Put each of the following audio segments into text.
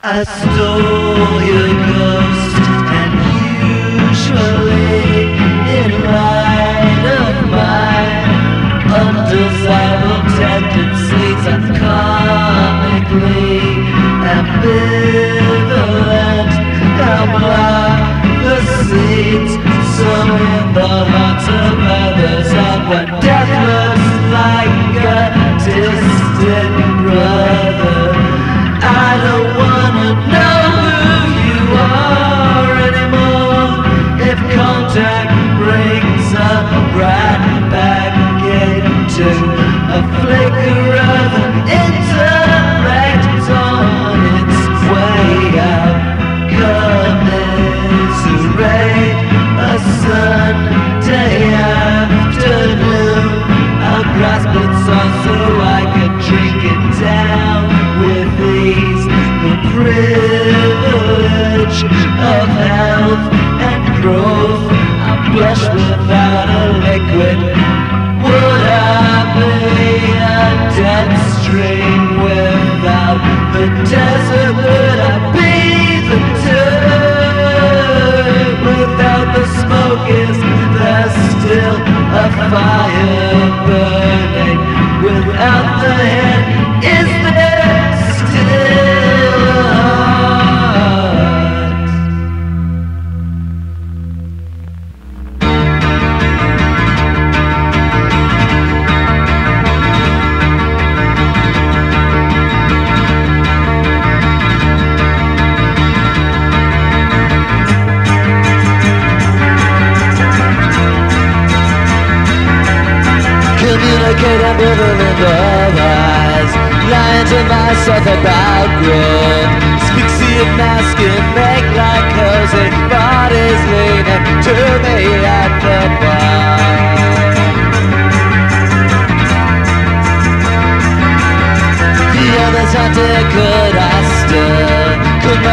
I stole your ghost, and usually in light of my undesirable tendencies, I'm comically ambivalent. Now the seeds, some in the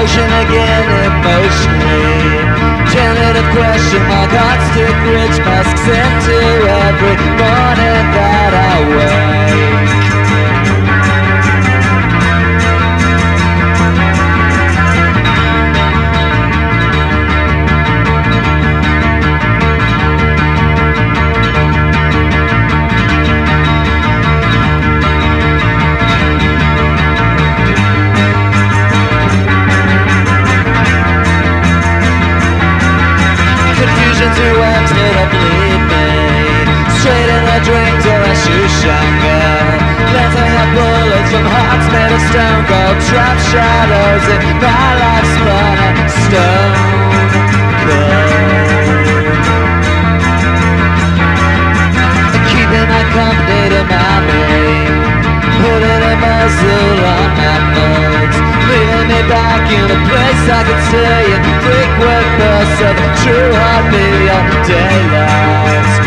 motion again emotionally Tentative question mark, hot stick, rich masks into every morning that I wake Shushanka Letter had bullets from hearts made of stone Gold trap shadows in my life's blood Stone cold Keeping my company to my mate Putting a muzzle on my nose Leaving me back in a place I could see And quick work bursts of true heartbeat Daylight.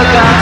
about